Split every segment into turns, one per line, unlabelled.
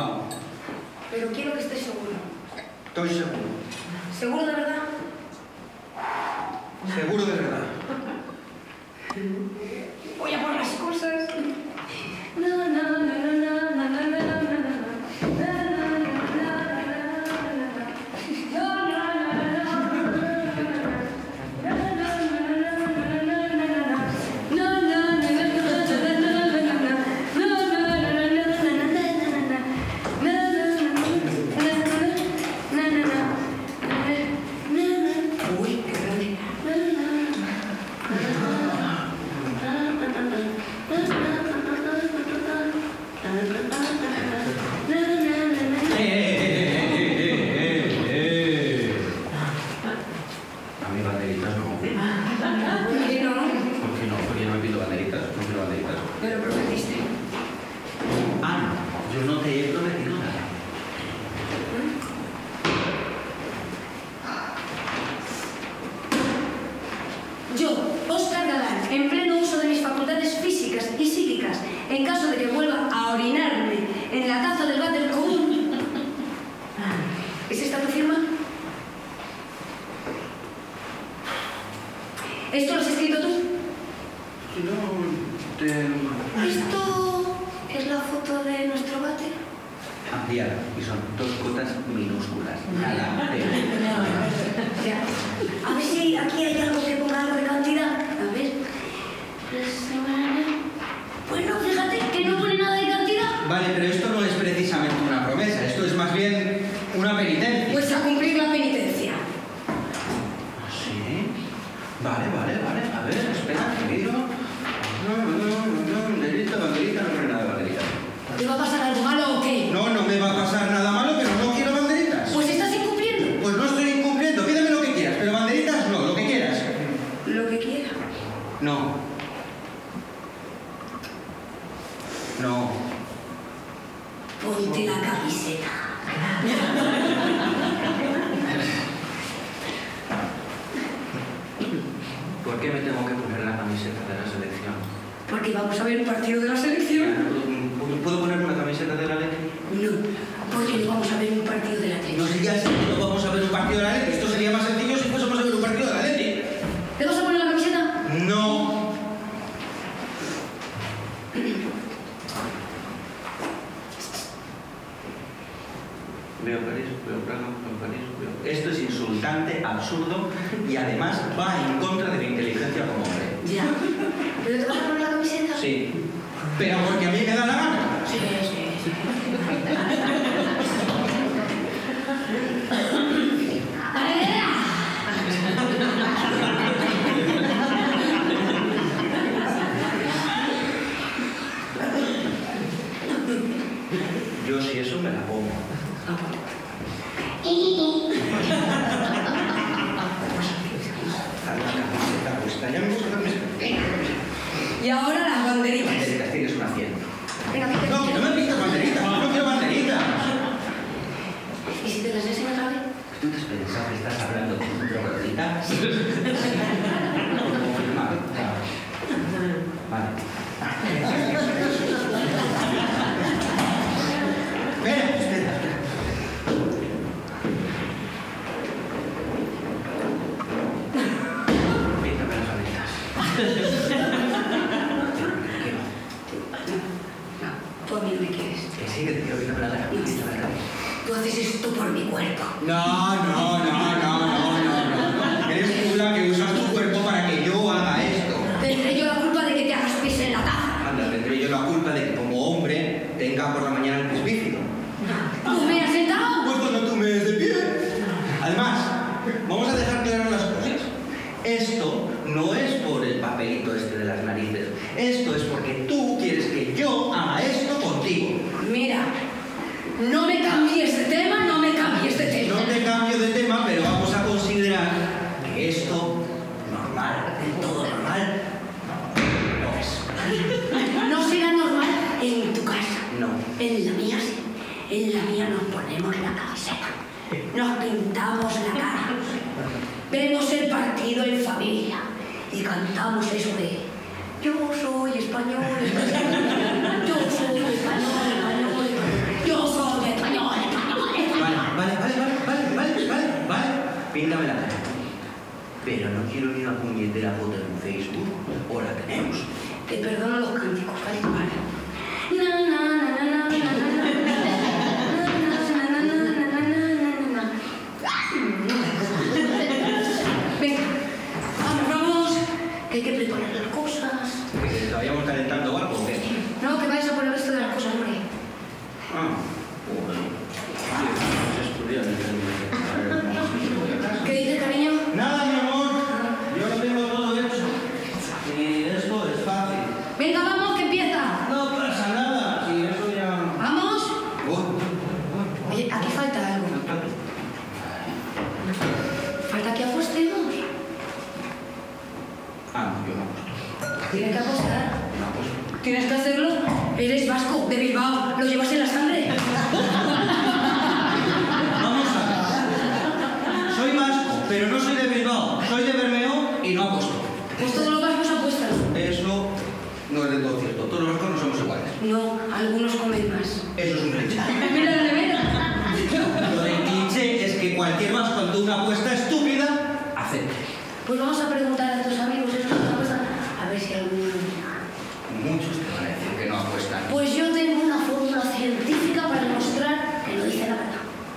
No. Pero
quiero que estés seguro.
Estoy seguro.
¿Seguro de verdad?
Seguro de verdad.
Voy a por y
son dos gotas minúsculas. Nada.
O a ver si aquí hay algo que ponga algo de cantidad. A ver. oye, vamos a ver un partido de la
tele.
No
si ya sé que no vamos a ver un partido de la tele. Esto sería más sencillo si fuésemos a ver un partido de la tele.
¿Te vas a poner la camiseta?
No. Veo París, veo Praga, veo París, veo... Esto es insultante, absurdo y además va en contra de mi inteligencia como hombre.
Ya. ¿Pero te vas a poner la camiseta?
Sí. Pero porque a mí me da la gana.
Sí,
ハハハハ! Vale, vale, vale. Las gavetas. ¿Qué va?
No, tú a mí no me quieres.
Sí, que te quiero ir a la cara.
Tú haces esto por mi cuerpo.
No, no, no, no.
en la mía nos ponemos la casera, nos pintamos la cara, vemos el partido en familia y cantamos eso de yo soy español, español yo soy español, español, yo soy español, español, español.
Vale, vale, vale, vale, vale, vale, vale, píntame la cara. Pero no quiero ni una puñetera foto en Facebook, o la tenemos.
Te perdono los cánticos, vale, vale.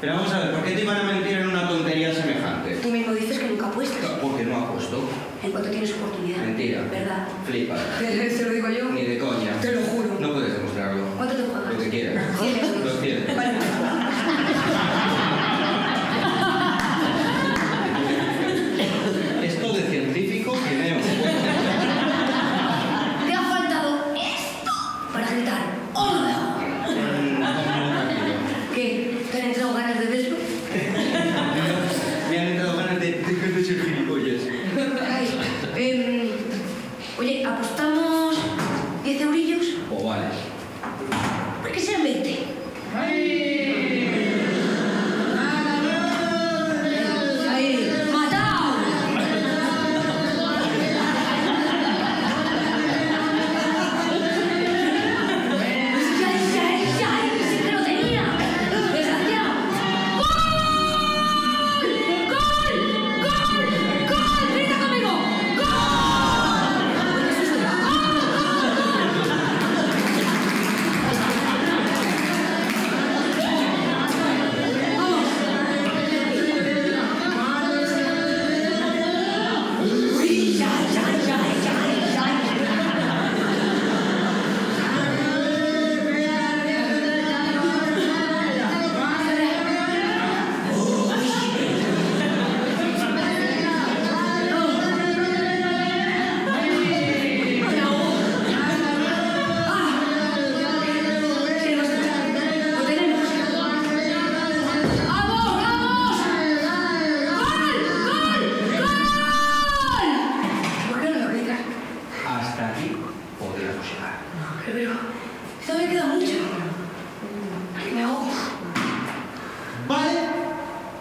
Pero
vamos a ver,
¿por qué te iban a mentir en una tontería semejante?
Tú mismo dices que nunca apuestas.
Porque no apuesto.
En cuanto tienes oportunidad.
Mentira.
¿Verdad?
Flipa.
Te, lo digo yo.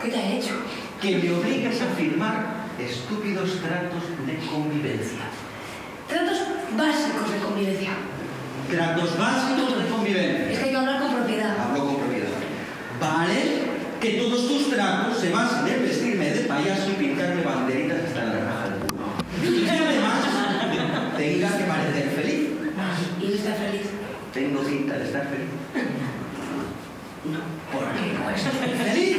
¿Qué te ha hecho?
Que me obligas a firmar estúpidos tratos de convivencia.
Tratos básicos de convivencia.
Tratos básicos de convivencia.
Es que hay que hablar con propiedad.
Hablo con propiedad. Vale que todos tus tratos se basan en vestirme de payaso y pintarme banderitas hasta la raja del culo. Y además tengas que parecer feliz.
¿Y está feliz?
Tengo cinta de estar feliz. No, porque no estoy feliz.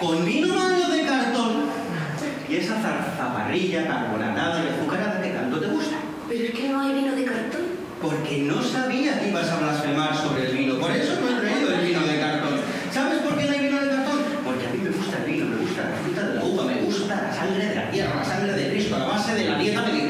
con
vino
malo de cartón y esa zaparrilla carbonatada y azucarada que tanto te gusta.
¿Pero es que no hay vino de cartón?
Porque no sabía que ibas a blasfemar sobre el vino, por eso no he traído el vino de cartón. ¿Sabes por qué no hay vino de cartón? Porque a mí me gusta el vino, me gusta la fruta de la uva, me gusta la sangre de la tierra, la sangre de Cristo, la base de la dieta mediterránea.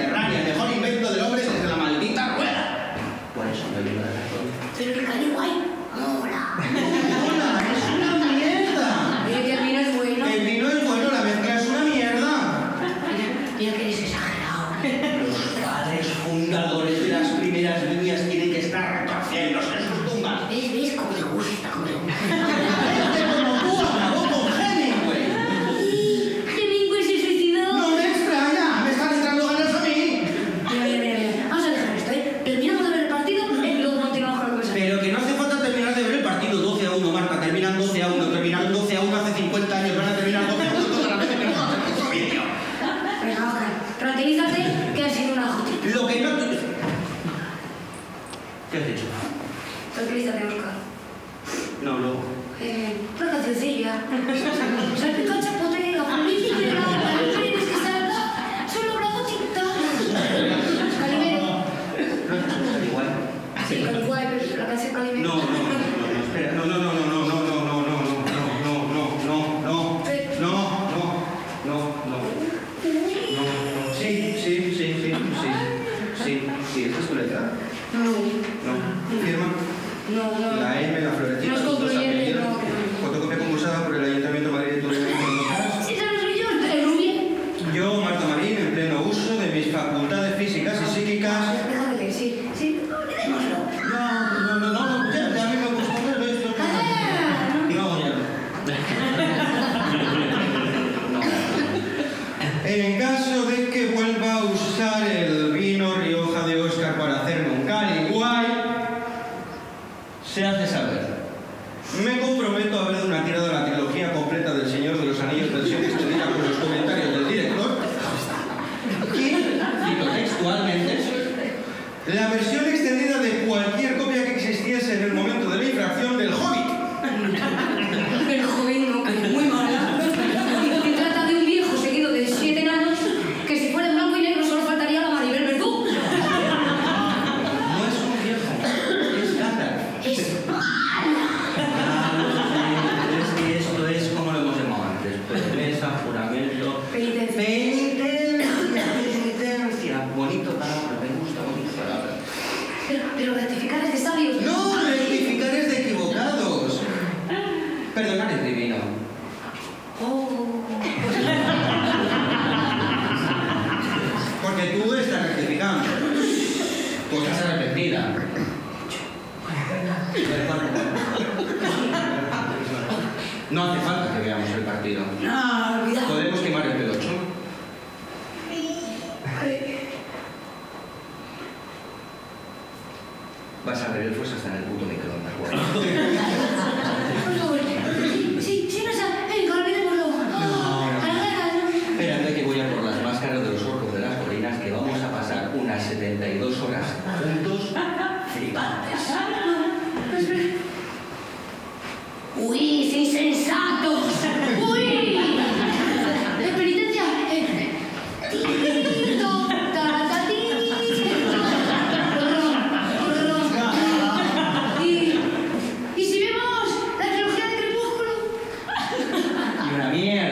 en caso
Oh.
Porque tú estás rectificando. Tú estás arrepentida. No hace falta
Yeah.